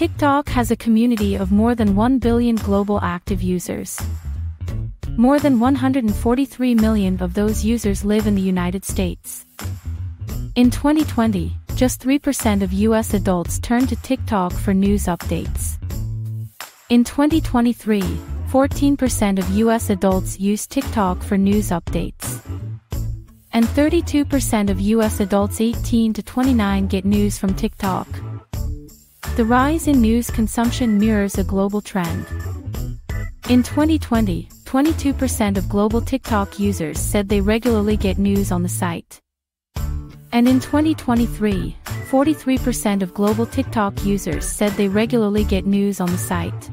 TikTok has a community of more than 1 billion global active users. More than 143 million of those users live in the United States. In 2020, just 3% of US adults turned to TikTok for news updates. In 2023, 14% of US adults use TikTok for news updates. And 32% of US adults 18 to 29 get news from TikTok. The rise in news consumption mirrors a global trend. In 2020, 22% of global TikTok users said they regularly get news on the site. And in 2023, 43% of global TikTok users said they regularly get news on the site.